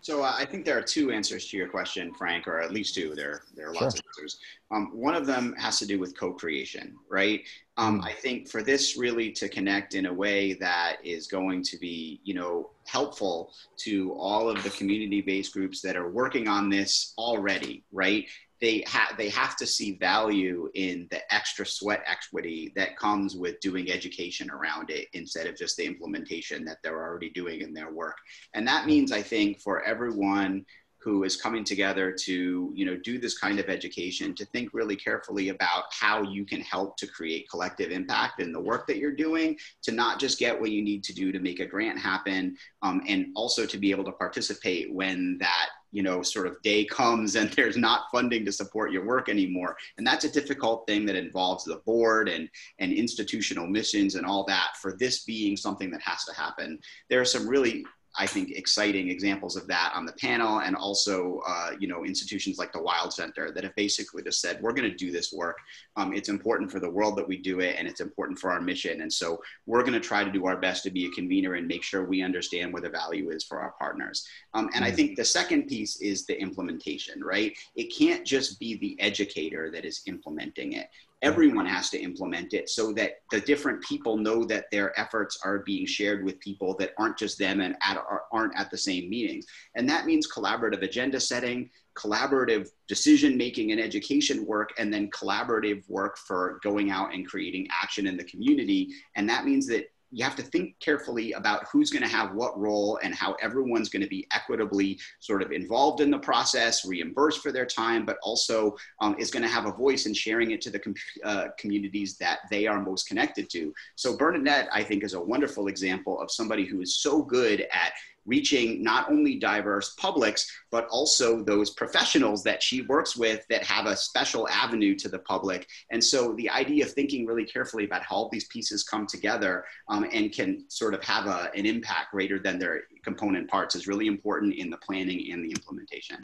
so uh, I think there are two answers to your question, Frank, or at least two. There, there are lots sure. of answers. Um, one of them has to do with co-creation, right? Um, mm. I think for this really to connect in a way that is going to be, you know, helpful to all of the community-based groups that are working on this already, right? They have they have to see value in the extra sweat equity that comes with doing education around it instead of just the implementation that they're already doing in their work. And that means i think for everyone who is coming together to you know do this kind of education to think really carefully about how you can help to create collective impact in the work that you're doing to not just get what you need to do to make a grant happen um, and also to be able to participate when that you know sort of day comes and there's not funding to support your work anymore. And that's a difficult thing that involves the board and and institutional missions and all that for this being something that has to happen. There are some really I think, exciting examples of that on the panel, and also, uh, you know, institutions like the Wild Center that have basically just said, we're going to do this work. Um, it's important for the world that we do it, and it's important for our mission. And so, we're going to try to do our best to be a convener and make sure we understand where the value is for our partners. Um, and I mm-hmm. think the second piece is the implementation, right? It can't just be the educator that is implementing it everyone has to implement it so that the different people know that their efforts are being shared with people that aren't just them and at, aren't at the same meetings. And that means collaborative agenda setting collaborative decision making and education work and then collaborative work for going out and creating action in the community. And that means that you have to think carefully about who's going to have what role and how everyone's going to be equitably sort of involved in the process, reimbursed for their time, but also um, is going to have a voice in sharing it to the com uh, communities that they are most connected to. So Bernadette, I think, is a wonderful example of somebody who is so good at reaching not only diverse publics, but also those professionals that she works with that have a special avenue to the public. And so the idea of thinking really carefully about how all these pieces come together um, and can sort of have a, an impact greater than their component parts is really important in the planning and the implementation.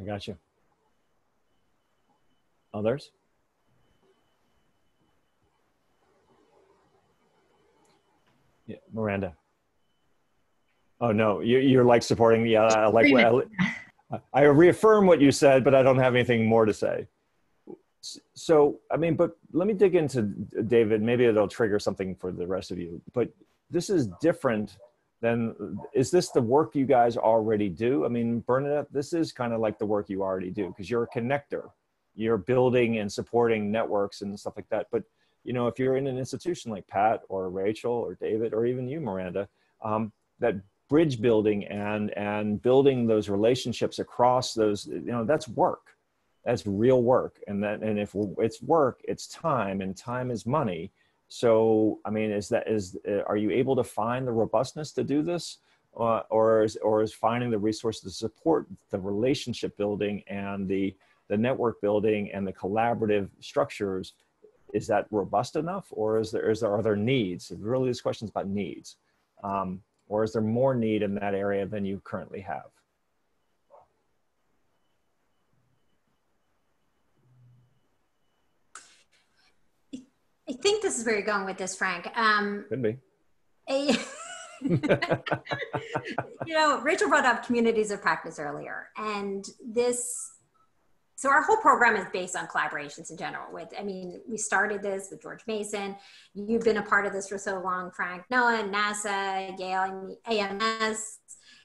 I got you. Others? Yeah, Miranda. Oh no, you, you're like supporting. Yeah, I like what I, I reaffirm what you said, but I don't have anything more to say. So, I mean, but let me dig into David. Maybe it'll trigger something for the rest of you. But this is different than. Is this the work you guys already do? I mean, Bernadette, this is kind of like the work you already do because you're a connector. You're building and supporting networks and stuff like that. But you know, if you're in an institution like Pat or Rachel or David or even you, Miranda, um, that bridge building and and building those relationships across those you know that's work that's real work and that and if it's work it's time and time is money So, I mean, is that is uh, are you able to find the robustness to do this, uh, or is or is finding the resources to support the relationship building and the the network building and the collaborative structures? Is that robust enough, or is there is there are there needs? Really, this question's about needs, um, or is there more need in that area than you currently have? I think this is where you're going with this, Frank. Um, Could be. A, you know, Rachel brought up communities of practice earlier, and this. So our whole program is based on collaborations in general. With, I mean, we started this with George Mason. You've been a part of this for so long, Frank. NOAA, NASA, Yale, AMS,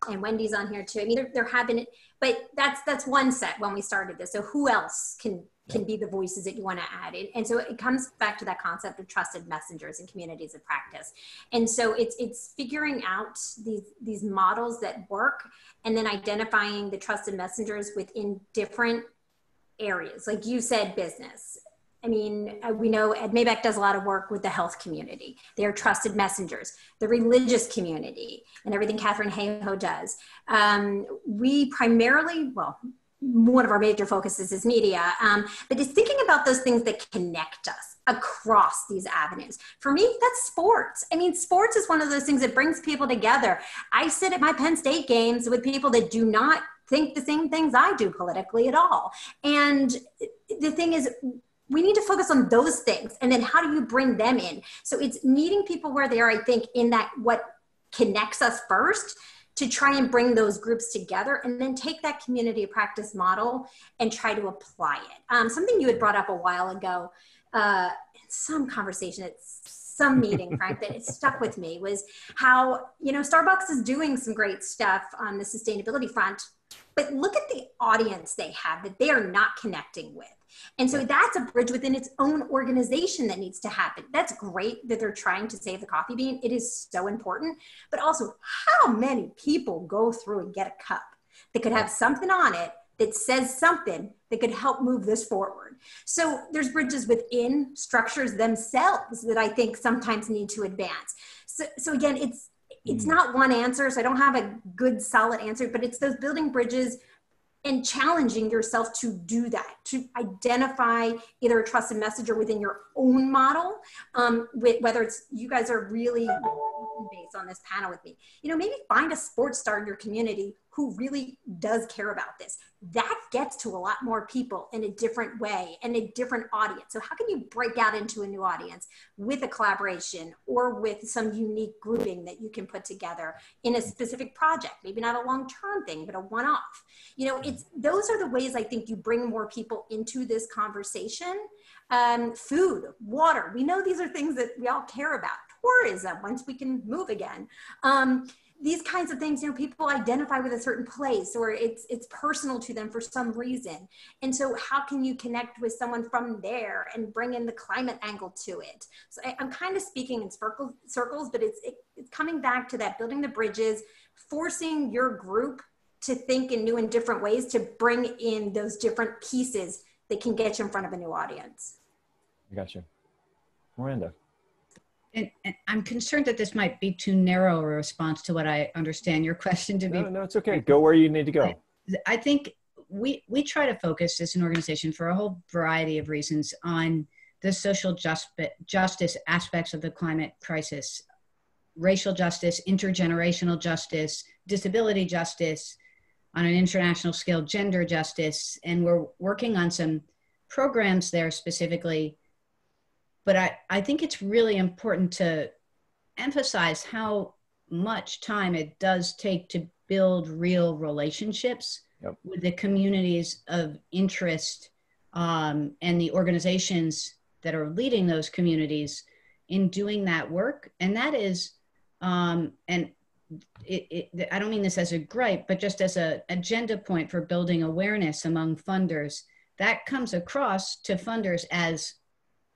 and Wendy's on here too. I mean, there, there have been, but that's that's one set when we started this. So who else can can be the voices that you want to add. And, and so it comes back to that concept of trusted messengers and communities of practice. And so it's it's figuring out these these models that work and then identifying the trusted messengers within different areas. Like you said, business. I mean, uh, we know Ed Maibach does a lot of work with the health community. They are trusted messengers. The religious community and everything Katharine Hayhoe does. Um, we primarily, well, one of our major focuses is media, um, but it's thinking about those things that connect us across these avenues. For me, that's sports. I mean, sports is one of those things that brings people together. I sit at my Penn State games with people that do not think the same things I do politically at all. And the thing is, we need to focus on those things and then how do you bring them in so it's meeting people where they are i think in that what connects us first to try and bring those groups together and then take that community practice model and try to apply it. Um, something you had brought up a while ago, uh, some conversation at some meeting, Frank, that it stuck with me was how, you know, Starbucks is doing some great stuff on the sustainability front, but look at the audience they have that they are not connecting with. And so that's a bridge within its own organization that needs to happen. That's great that they're trying to save the coffee bean. It is so important. But also, how many people go through and get a cup that could have something on it that says something that could help move this forward? So there's bridges within structures themselves that I think sometimes need to advance. So, so again, it's it's hmm. not one answer so i don't have a good solid answer but it's those building bridges and challenging yourself to do that to identify either a trusted messenger within your own model um, with, whether it's you guys are really based on this panel with me you know maybe find a sports star in your community who really does care about this. That gets to a lot more people in a different way and a different audience. So, how can you break out into a new audience with a collaboration or with some unique grouping that you can put together in a specific project? Maybe not a long term thing, but a one off. You know, it's those are the ways I think you bring more people into this conversation. Um, food, water, we know these are things that we all care about. Tourism, once we can move again. Um, these kinds of things you know people identify with a certain place or it's it's personal to them for some reason. And so how can you connect with someone from there and bring in the climate angle to it? So I, am kind of speaking in circles circles but it's it, it's coming back to that building the bridges forcing your group to think in new and different ways to bring in those different pieces that can get you in front of a new audience. I got you miranda and, and, I'm concerned that this might be too narrow a response to what I understand your question to be. No, no, it's okay. Go where you need to go. I, I think we we try to focus as an organization for a whole variety of reasons on the social just, justice aspects of the climate crisis, racial justice, intergenerational justice, disability justice, on an international scale, gender justice, and we're working on some programs there specifically but I, I think it's really important to emphasize how much time it does take to build real relationships yep. with the communities of interest um, and the organizations that are leading those communities in doing that work. And that is, um, and it, it, I don't mean this as a gripe, but just as a agenda point for building awareness among funders, that comes across to funders as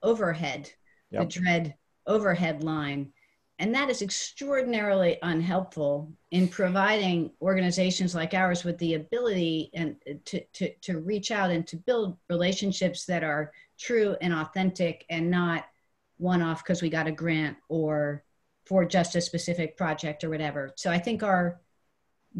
overhead, yep. the dread overhead line. And that is extraordinarily unhelpful in providing organizations like ours with the ability and to, to, to reach out and to build relationships that are true and authentic and not one off because we got a grant or for just a specific project or whatever. So I think our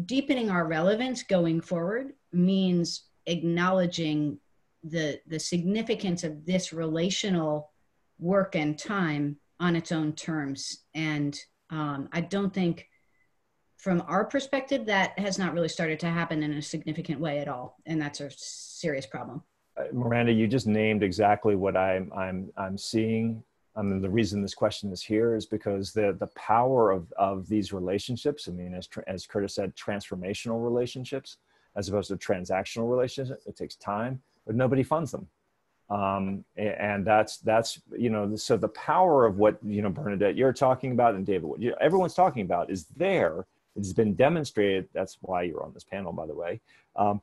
deepening our relevance going forward means acknowledging the the significance of this relational work and time on its own terms. And um, I don't think from our perspective that has not really started to happen in a significant way at all. And that's a serious problem. Uh, Miranda, you just named exactly what I'm, I'm, I'm seeing. I mean, the reason this question is here is because the, the power of, of these relationships, I mean, as, as Curtis said, transformational relationships, as opposed to transactional relationships, it takes time, but nobody funds them. Um, and that's, that's, you know, so the power of what, you know, Bernadette, you're talking about and David, what you everyone's talking about is there. It's been demonstrated. That's why you're on this panel, by the way. Um,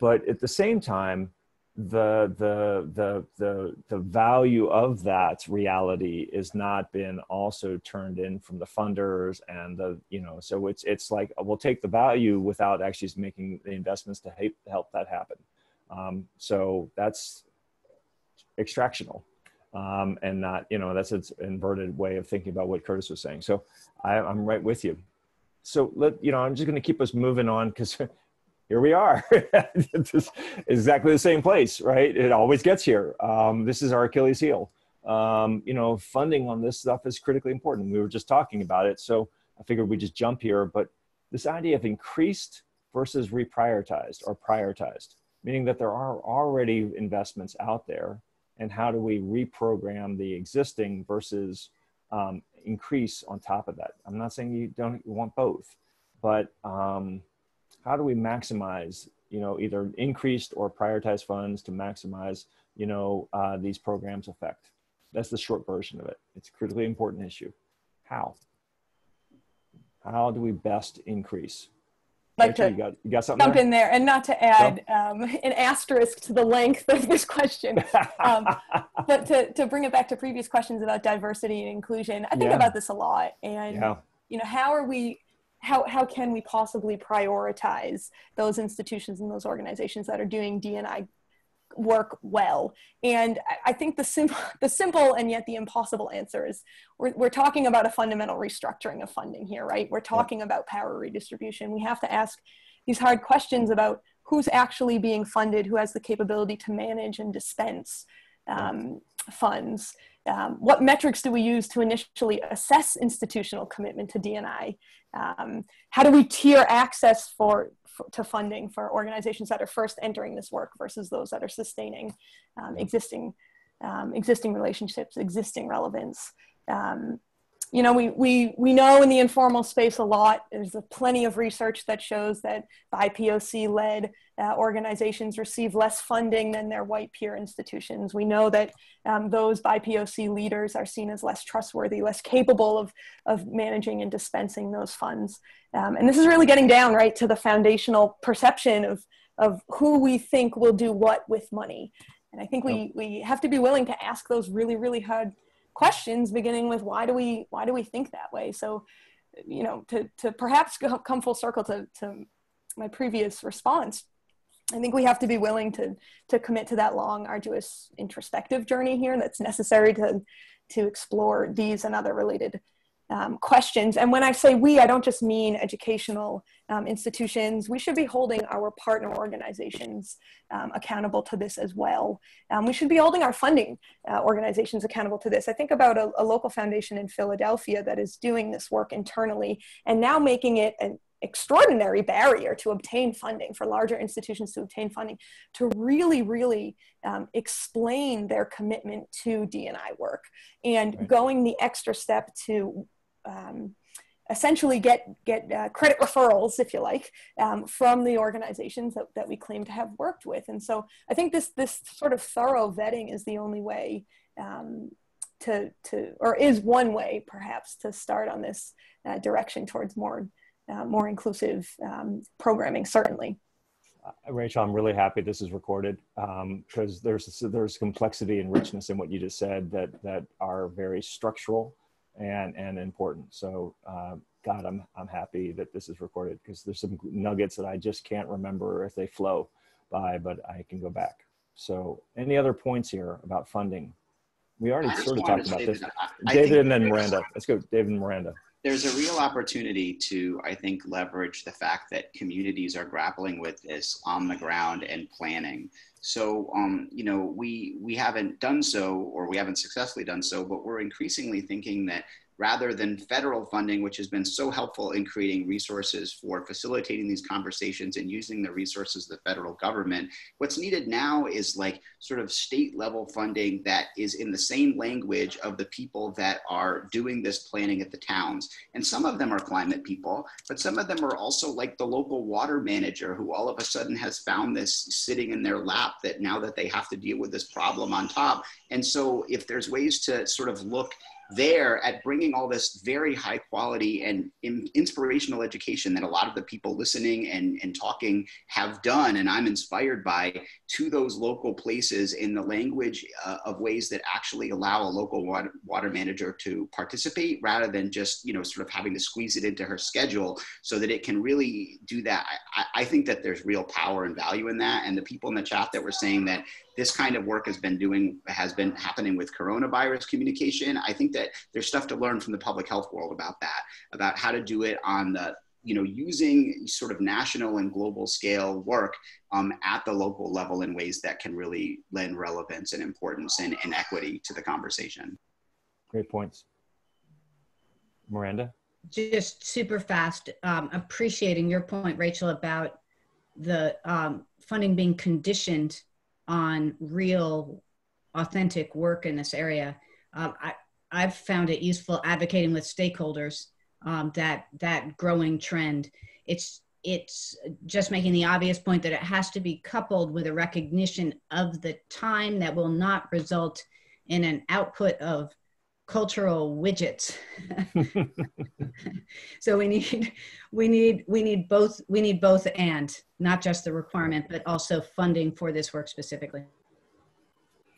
but at the same time, the the the the the value of that reality is not been also turned in from the funders and the you know so it's it's like we'll take the value without actually making the investments to help help that happen um, so that's extractional. Um, and not you know that's an inverted way of thinking about what curtis was saying. So I, i'm right with you. So let you know i'm just going to keep us moving on because here we are. Exactly the same place right? It always gets here. Um, this is our achilles heel. Um, you know funding on this stuff is critically important. We were just talking about it so i figured we just jump here. But this idea of increased versus reprioritized or prioritized meaning that there are already investments out there and how do we reprogram the existing versus um, increase on top of that? I'm not saying you don't you want both but um, how do we maximize you know either increased or prioritized funds to maximize you know uh, these programs effect? That's the short version of it. It's a critically important issue. How? How do we best increase like Rachel, to you got, you got something jump there? in there and not to add um, an asterisk to the length of this question um, but to, to bring it back to previous questions about diversity and inclusion i think yeah. about this a lot and yeah. you know how are we how, how can we possibly prioritize those institutions and those organizations that are doing DNI work well? And I think the simple, the simple and yet the impossible answer is we're, we're talking about a fundamental restructuring of funding here, right? We're talking about power redistribution. We have to ask these hard questions about who's actually being funded, who has the capability to manage and dispense um, funds. Um, what metrics do we use to initially assess institutional commitment to DNI? Um, how do we tier access for, for, to funding for organizations that are first entering this work versus those that are sustaining um, existing um, existing relationships, existing relevance? You know, we, we, we know in the informal space a lot. There's a plenty of research that shows that BIPOC led uh, organizations receive less funding than their white peer institutions. We know that um, those BIPOC leaders are seen as less trustworthy, less capable of, of managing and dispensing those funds. Um, and this is really getting down right to the foundational perception of, of who we think will do what with money. And I think we, we have to be willing to ask those really, really hard questions beginning with why do we why do we think that way? So you know to to perhaps come full circle to to my previous response i think we have to be willing to to commit to that long arduous introspective journey here that's necessary to to explore these and other related um, questions. And when I say we, I don't just mean educational um, institutions. We should be holding our partner organizations um, accountable to this as well. Um, we should be holding our funding uh, organizations accountable to this. I think about a, a, local foundation in Philadelphia that is doing this work internally and now making it an extraordinary barrier to obtain funding for larger institutions to obtain funding to really really um, explain their commitment to dni work and right. going the extra step to um, essentially get get uh, credit referrals, if you like, um, from the organizations that, that we claim to have worked with. And so I think this this sort of thorough vetting is the only way um, to to or is one way perhaps to start on this uh, direction towards more uh, more inclusive um, programming. Certainly. Uh, Rachel, I'm really happy this is recorded because um, there's there's complexity and richness in what you just said that that are very structural and and important. So uh, God, I'm I'm happy that this is recorded because there's some nuggets that I just can't remember if they flow by, but I can go back. So any other points here about funding? We already sort of talked about this. I- I David and then Miranda. Let's go, David and Miranda. There's a real opportunity to, I think, leverage the fact that communities are grappling with this on the ground and planning. So, um, you know, we we haven't done so, or we haven't successfully done so, but we're increasingly thinking that rather than federal funding, which has been so helpful in creating resources for facilitating these conversations and using the resources of the federal government, what's needed now is like sort of state level funding that is in the same language of the people that are doing this planning at the towns. And some of them are climate people, but some of them are also like the local water manager who all of a sudden has found this sitting in their lap that now that they have to deal with this problem on top. And so if there's ways to sort of look there at bringing all this very high quality and in, inspirational education that a lot of the people listening and, and talking have done. And i'm inspired by to those local places in the language uh, of ways that actually allow a local water, water manager to participate rather than just you know sort of having to squeeze it into her schedule so that it can really do that. I, I think that there's real power and value in that. And the people in the chat that were saying that this kind of work has been doing has been happening with coronavirus communication i think that there's stuff to learn from the public health world about that about how to do it on the you know using sort of national and global scale work um, at the local level in ways that can really lend relevance and importance and, and equity to the conversation Great points. Miranda? just super fast um, appreciating your point rachel about the um, funding being conditioned on real authentic work in this area. Um, I, i've found it useful advocating with stakeholders um, that that growing trend. It's it's just making the obvious point that it has to be coupled with a recognition of the time that will not result in an output of cultural widgets so we need we need we need both we need both and not just the requirement but also funding for this work specifically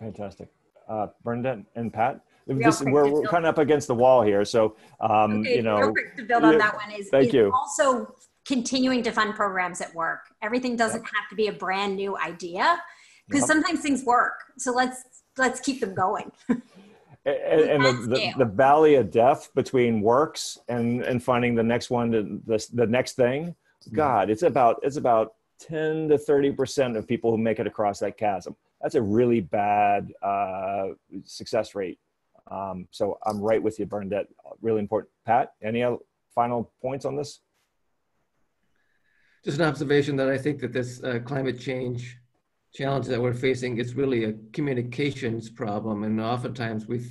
Fantastic. Uh, Bernadette and Pat? Real This, we're, we're kind of up against the wall here. So, um, Okay, you know, to build on that one is, thank is you. also continuing to fund programs at work. Everything doesn't have to be a brand new idea because Yep. sometimes things work. So let's let's keep them going. and, and the, the, the valley of death between works and, and finding the next one, to, the, the next thing, God, it's about, it's about 10 to 30% of people who make it across that chasm. That's a really bad uh, success rate. Um, so I'm right with you, Bernadette. Really important. Pat, any other final points on this? Just an observation that I think that this uh, climate change challenge that we're facing is really a communications problem. And oftentimes we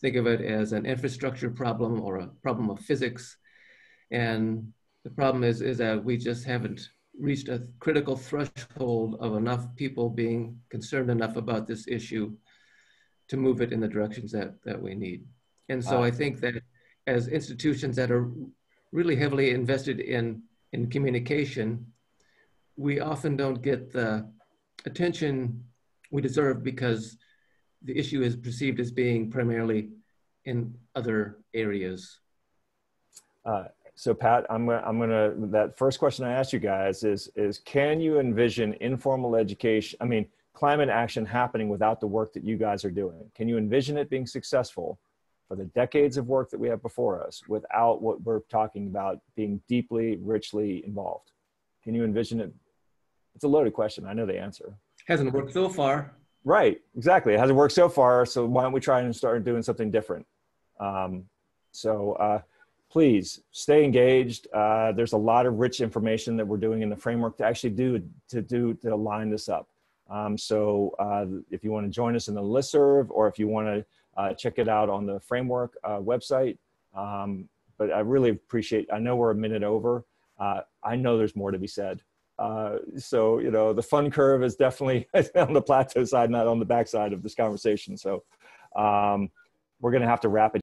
think of it as an infrastructure problem or a problem of physics. And the problem is, is that we just haven't reached a critical threshold of enough people being concerned enough about this issue to move it in the directions that, that we need. And so Ah. I think that as institutions that are really heavily invested in, in communication, we often don't get the attention we deserve because the issue is perceived as being primarily in other areas. Uh, so Pat, I'm gonna, I'm gonna, that first question I asked you guys is, is can you envision informal education, I mean, climate action happening without the work that you guys are doing? Can you envision it being successful for the decades of work that we have before us without what we're talking about being deeply, richly involved? Can you envision it? It's a loaded question. I know the answer. Hasn't worked so far. Right, exactly. It hasn't worked so far, so why don't we try and start doing something different? Um, so uh, please stay engaged. Uh, there's a lot of rich information that we're doing in the framework to actually do to do to line this up. Um, so uh, if you want to join us in the listserv, or if you want to uh, check it out on the framework uh, website. Um, but I really appreciate. I know we're a minute over. Uh, I know there's more to be said. Uh, so you know the fun curve is definitely on the plateau side, not on the backside of this conversation. So um, we're going to have to wrap it